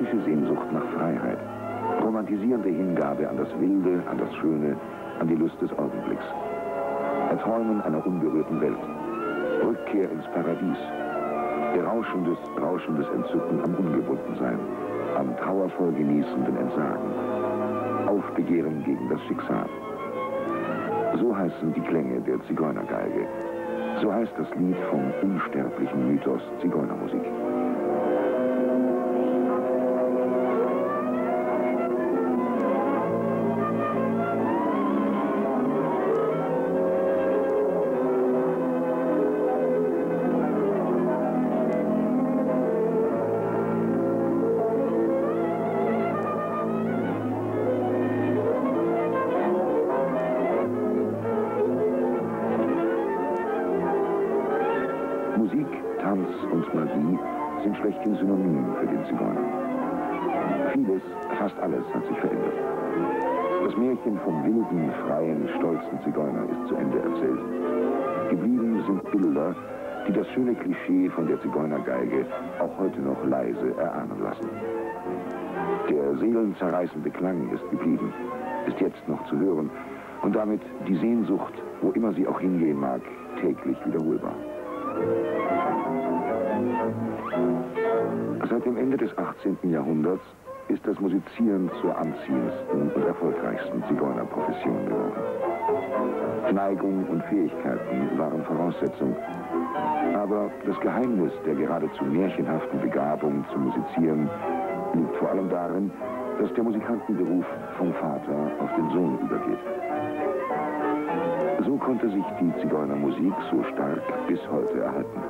tiefe Sehnsucht nach Freiheit, romantisierende Hingabe an das Wilde, an das Schöne, an die Lust des Augenblicks. Erträumen einer unberührten Welt, Rückkehr ins Paradies, berauschendes, rauschendes Entzücken am Ungebundensein, am trauervoll genießenden Entsagen, Aufbegehren gegen das Schicksal. So heißen die Klänge der Zigeunergeige. So heißt das Lied vom unsterblichen Mythos Zigeunermusik. Musik, Tanz und Magie sind schlechthin Synonym für den Zigeuner. Vieles, fast alles hat sich verändert. Das Märchen vom wilden, freien, stolzen Zigeuner ist zu Ende erzählt. Geblieben sind Bilder, die das schöne Klischee von der Zigeunergeige auch heute noch leise erahnen lassen. Der seelenzerreißende Klang ist geblieben, ist jetzt noch zu hören und damit die Sehnsucht, wo immer sie auch hingehen mag, täglich wiederholbar. Seit dem Ende des 18. Jahrhunderts ist das Musizieren zur anziehendsten und erfolgreichsten Zigeunerprofession geworden. Neigung und Fähigkeiten waren Voraussetzung. Aber das Geheimnis der geradezu märchenhaften Begabung zum Musizieren liegt vor allem darin, dass der Musikantenberuf vom Vater auf den Sohn übergeht. So konnte sich die Zigeunermusik so stark bis heute erhalten.